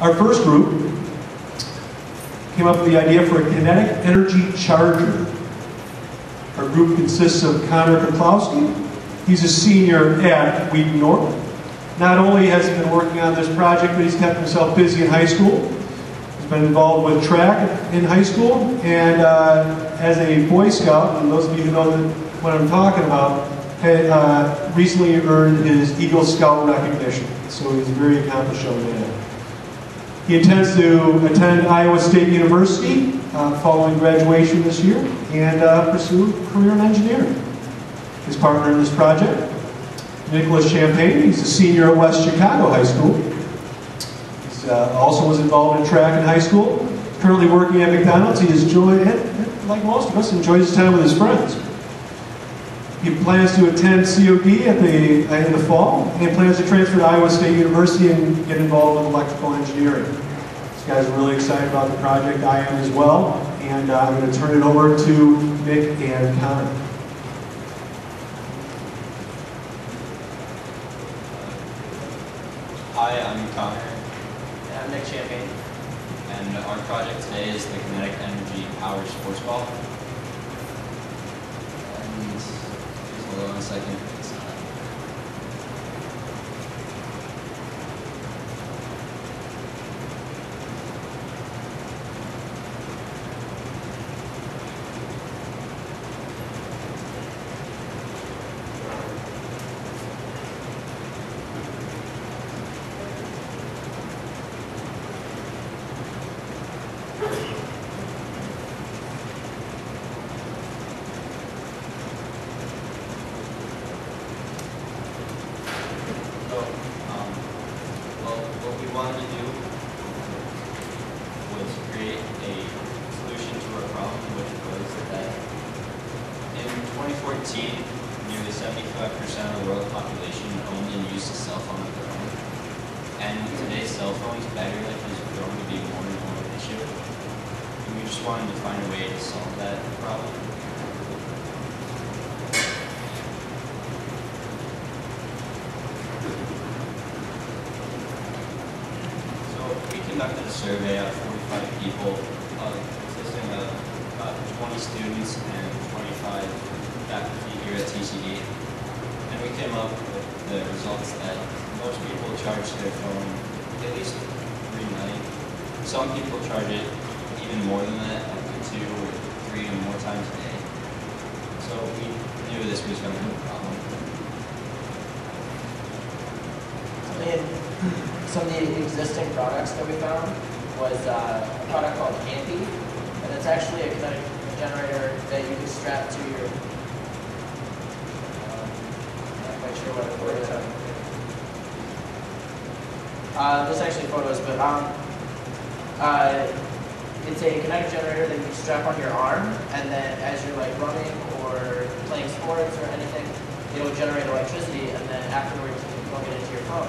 Our first group came up with the idea for a kinetic energy charger. Our group consists of Connor Koklowski. He's a senior at Wheaton North. Not only has he been working on this project, but he's kept himself busy in high school. He's been involved with track in high school, and uh, as a Boy Scout, and those of you who know what I'm talking about, had uh, recently earned his Eagle Scout recognition. So he's a very accomplished young man. He intends to attend Iowa State University uh, following graduation this year and uh, pursue a career in engineering. His partner in this project, Nicholas Champagne, he's a senior at West Chicago High School. He uh, also was involved in track in high school. Currently working at McDonald's, he enjoyed, like most of us, enjoys his time with his friends. He plans to attend COD at the, uh, in the fall and he plans to transfer to Iowa State University and get involved with electrical engineering. This guy's are really excited about the project. I am as well. And uh, I'm going to turn it over to Nick and Connor. Hi, I'm Connor. And I'm Nick Champagne. And our project today is the Kinetic Energy Power Sports Ball. Hold on a second. wanted to do was create a solution to our problem, which was that in 2014, nearly 75% of the world population owned and used a cell phone of their own. And today's cell phones, battery life is growing to be more and more an issue. And we just wanted to find a way to solve that problem. So we conducted a survey of 45 people uh, consisting of uh, 20 students and 25 faculty here at TCD. And we came up with the results that most people charge their phone at least three night. Some people charge it even more than that, up to two or three or more times a day. So we knew this was going to be a problem. And some of the existing products that we found was uh, a product called Ampy, and it's actually a kinetic generator that you can strap to your. Uh, not quite sure what is. Uh, there's actually photos, but um, uh, it's a kinetic generator that you strap on your arm, and then as you're like running or playing sports or anything, it'll generate electricity, and then afterwards you can plug it into your phone.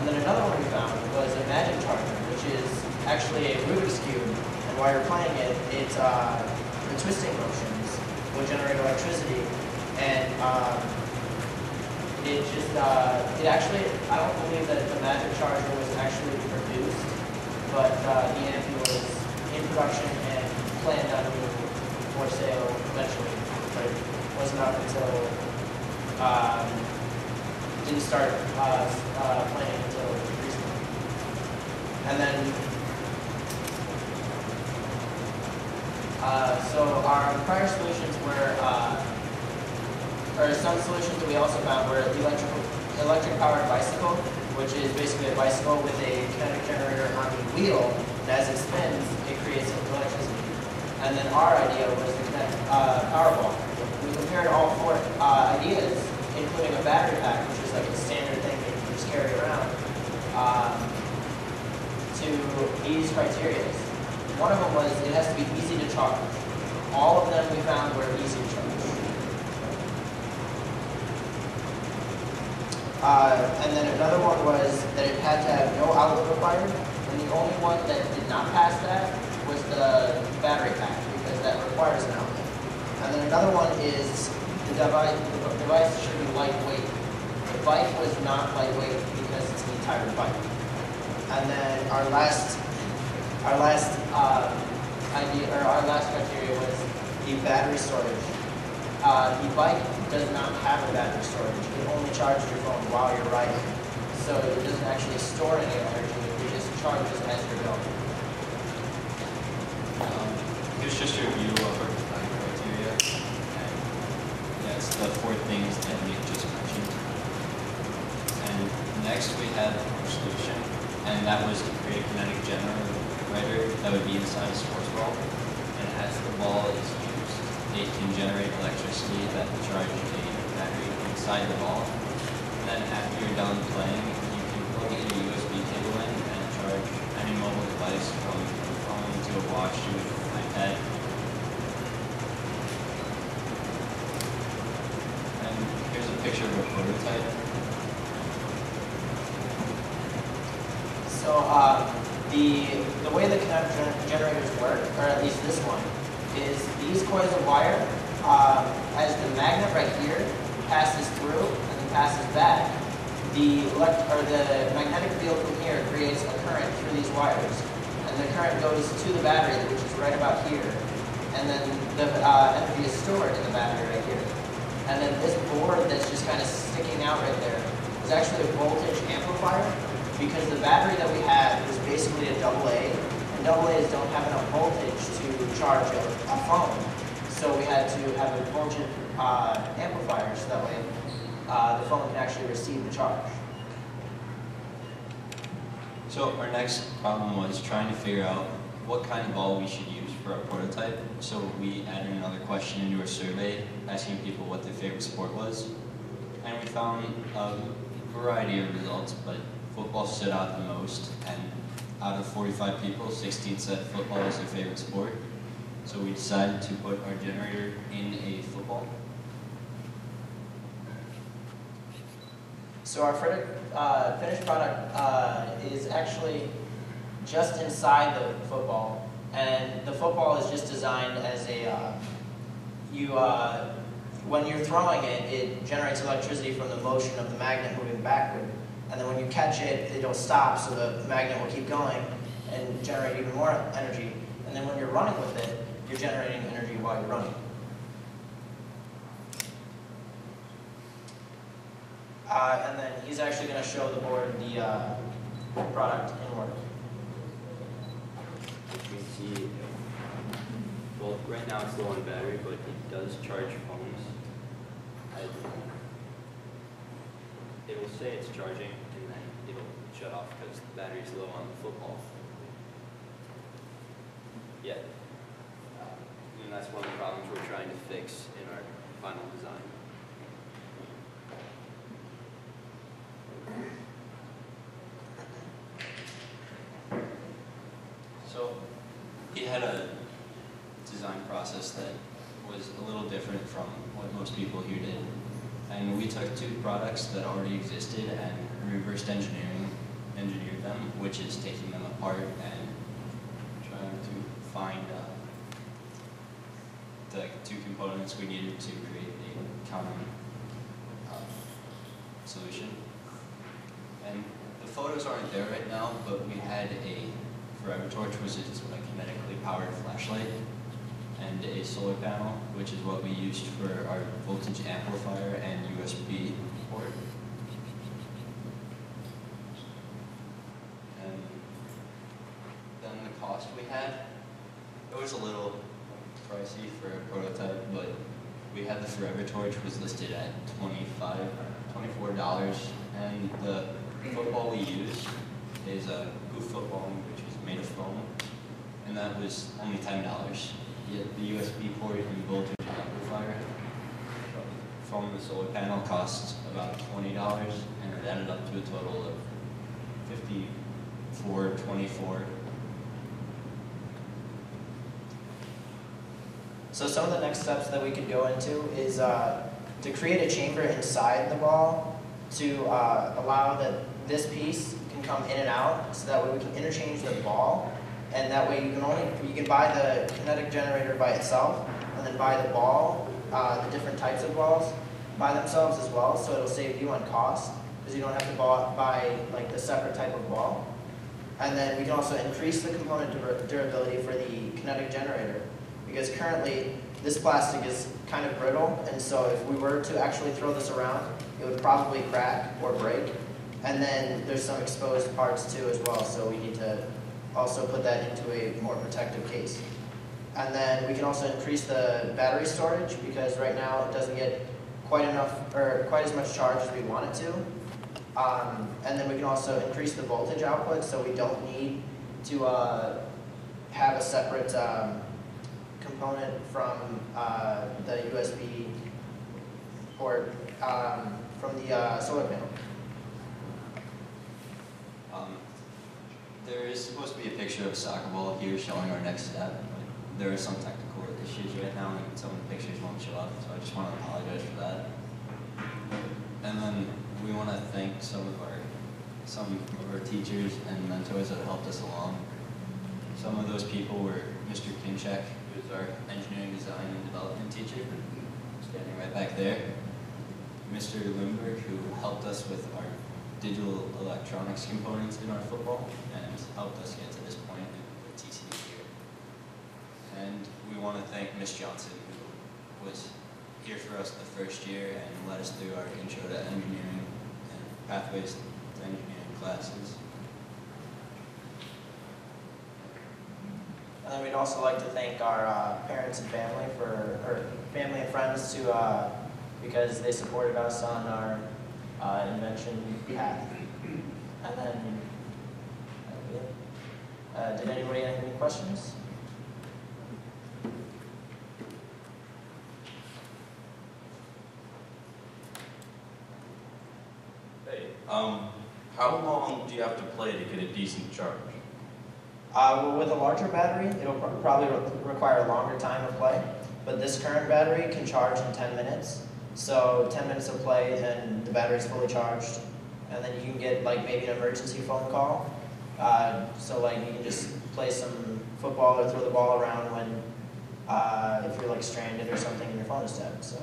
And then another one we found was a magic charger, which is actually a Rubik's Cube. And while you're playing it, it's uh, the twisting motions will generate electricity. And um, it just, uh, it actually, I don't believe that the magic charger was actually produced, but uh, the Ampy was in production and planned on being for sale eventually. But it wasn't until um, didn't start uh, uh, planning until recently. And then, uh, so our prior solutions were, uh, or some solutions that we also found were the electrical, electric powered bicycle, which is basically a bicycle with a kinetic generator on the wheel, and as it spins, it creates electricity. And then our idea was the kinetic uh, Powerball. We compared all four uh, ideas, including a battery pack, which is like a standard thing that you just carry around, um, to these criteria. One of them was it has to be easy to charge. All of them we found were easy to charge. Uh, and then another one was that it had to have no outlet required, and the only one that did not pass that was the battery pack, because that requires an outlet. And then another one is the device, the device should be lightweight The bike was not lightweight because it's an entire bike. And then our last, our last uh, idea, or our last criteria was the battery storage. Uh, the bike does not have a battery storage. It only charges your phone while you're riding. So it doesn't actually store any energy. It just charges as you're going. Um, here's just your view of our design criteria. And that's the four things that Nick just mentioned. And next we have our solution, and that was to create a kinetic generator that would be inside a sports ball. And as the ball is it can generate electricity that will charge a battery inside the ball. Then after you're done playing, you can plug in a USB cable in and charge any mobile device from a phone to a watch to an iPad. And here's a picture of a prototype. So um, the the way the kinetic generators work, or at least this one, is these coils of wire, um, as the magnet right here passes through and then passes back, the elect- or the magnetic field from here creates a current through these wires, and the current goes to the battery, which is right about here, and then the uh, energy is stored in the battery right here. And then this board that's just kind of sticking out right there is actually a voltage amplifier because the battery that we have is basically a double A, and double A's don't have enough voltage to charge a, a phone. So we had to have a voltage uh, amplifier so that way uh, the phone can actually receive the charge. So our next problem was trying to figure out what kind of ball we should use for our prototype. So we added another question into our survey, asking people what their favorite sport was. And we found a variety of results, but football stood out the most. And out of 45 people, 16 said football was their favorite sport. So we decided to put our generator in a football. So our uh, finished product uh, is actually just inside the football, and the football is just designed as a uh, you uh, when you're throwing it, it generates electricity from the motion of the magnet moving backward, and then when you catch it, it'll stop, so the magnet will keep going and generate even more energy. And then when you're running with it, you're generating energy while you're running. Uh, and then he's actually going to show the board the uh, product in work. Can see, well, right now it's low on battery, but it does charge phones. It will say it's charging, shut off because the battery's low on the football. Yeah. Uh, and that's one of the problems we're trying to fix in our final design. So he had a design process that was a little different from what most people here did. And we took two products that already existed and reversed engineering engineered them, which is taking them apart and trying to find uh, the two components we needed to create a common uh, solution. And the photos aren't there right now, but we had a Forever Torch, which is a kinetically powered flashlight, and a solar panel, which is what we used for our voltage amplifier and USB port. And then the cost we had, it was a little pricey for a prototype, but we had the Forever Torch was listed at 25 $24, and the football we used is a goof football, which is made of foam, and that was only ten dollars. Yet the USB port and voltage amplifier from the solar panel costs about twenty dollars, and it added up to a total of fifty-four twenty-four. So some of the next steps that we could go into is uh, to create a chamber inside the ball to uh, allow that this piece can come in and out, so that way we can interchange the ball, and that way you can only you can buy the kinetic generator by itself, and then buy the ball, uh, the different types of balls by themselves as well. So it'll save you on cost because you don't have to buy, like the separate type of ball. And then we can also increase the component durability for the kinetic generator. Because currently, this plastic is kind of brittle, and so if we were to actually throw this around, it would probably crack or break. And then there's some exposed parts too as well, so we need to also put that into a more protective case. And then we can also increase the battery storage, because right now it doesn't get quite enough, or quite as much charge as we want it to. Um, and then we can also increase the voltage output, so we don't need to uh, have a separate um, component from uh, the USB port um, from the uh, solar panel. Um, there is supposed to be a picture of ball here showing our next step. There are some technical issues right now, and some of the pictures won't show up, so I just want to apologize for that. And then we want to thank some of our some of our teachers and mentors that helped us along. Some of those people were Mr. Kinchek, who's our engineering design and development teacher, standing right back there. Mr. Lindbergh, who helped us with our digital electronics components in our football and helped us get to this point with TCD here. And we want to thank Miss Johnson, who was here for us the first year and led us through our intro to engineering and pathways to engineering classes. And then we'd also like to thank our uh, parents and family for, or family and friends to, uh, because they supported us on our uh, invention path. And then. Uh, did anybody have any questions? Hey, um, how long do you have to play to get a decent charge? Uh, with a larger battery, it'll probably re- require a longer time of play, but this current battery can charge in 10 minutes. So 10 minutes of play, and the battery's fully charged, and then you can get like maybe an emergency phone call. Uh, so like you can just play some football or throw the ball around when uh, if you're like stranded or something and your phone is dead. So,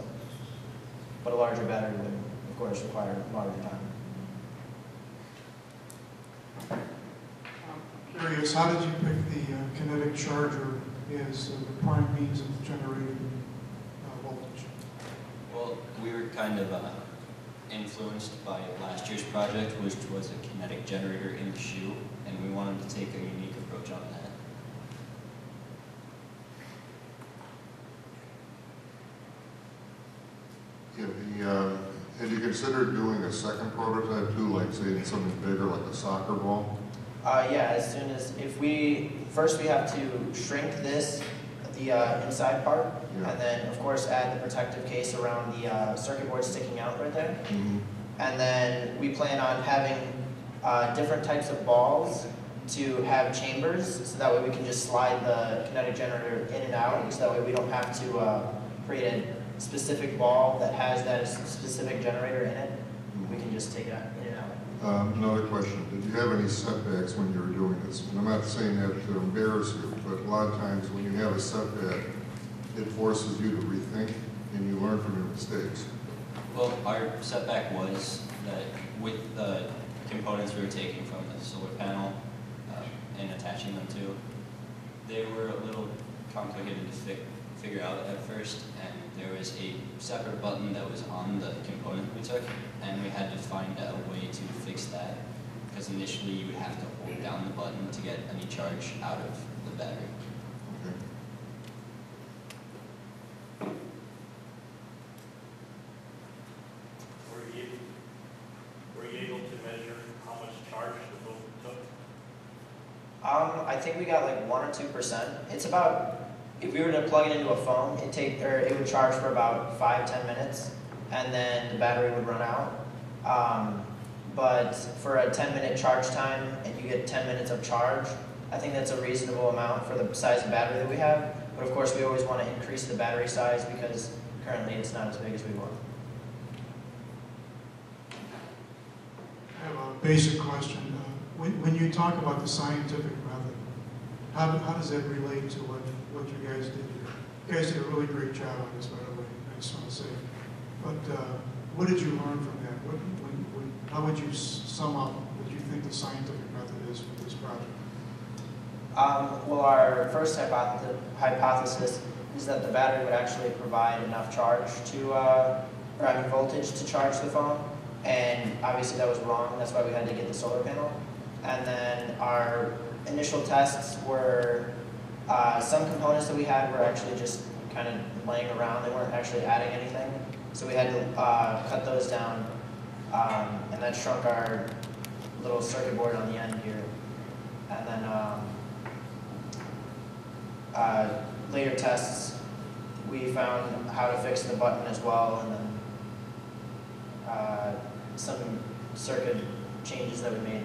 but a larger battery would, of course, require longer time. Curious, how did you pick the uh, kinetic charger as uh, the prime means of generating uh, voltage? Well, we were kind of uh, influenced by last year's project, which was a kinetic generator in the shoe, and we wanted to take a unique approach on that. Yeah, the, uh, had you considered doing a second prototype too, like say something bigger like a soccer ball? Uh, yeah, as soon as, if we, first we have to shrink this, the uh, inside part, Yeah. and then, of course, add the protective case around the uh, circuit board sticking out right there. Mm-hmm. And then we plan on having uh, different types of balls to have chambers, so that way we can just slide the kinetic generator in and out, so that way we don't have to uh, create a specific ball that has that specific generator in it. We can just take it out. Um, another question, did you have any setbacks when you were doing this? And I'm not saying that to embarrass you, but a lot of times when you have a setback, it forces you to rethink and you learn from your mistakes. Well, our setback was that with the components we were taking from the solar panel uh, and attaching them to, they were a little complicated to fi- figure out at first, and there was a separate button that was on the component we took, and we had to find a way to fix that, because initially you would have to hold down the button to get any charge out of the battery. Okay. Were you, were you able to measure how much charge the boat took? Um, I think we got like one or two percent. It's about if we were to plug it into a phone, it take or it would charge for about five ten minutes, and then the battery would run out. Um, but for a ten minute charge time and you get ten minutes of charge, I think that's a reasonable amount for the size of battery that we have. But of course, we always want to increase the battery size because currently it's not as big as we want. I have a basic question. Uh, When, when you talk about the scientific method, how, how does that relate to what, what you guys did here? You guys did a really great job on this, by the way, I just want to say. But uh, what did you learn from that? What, when, when, how would you sum up what you think the scientific method is for this project? Um, well, our first hypothesis, is that the battery would actually provide enough charge to, uh, or voltage to charge the phone. And obviously that was wrong, that's why we had to get the solar panel. And then our initial tests were, uh, some components that we had were actually just kind of laying around, they weren't actually adding anything. So we had to, uh, cut those down, um, and that shrunk our little circuit board on the end here. And then, um, uh, later tests, we found how to fix the button as well, and then uh, some circuit changes that we made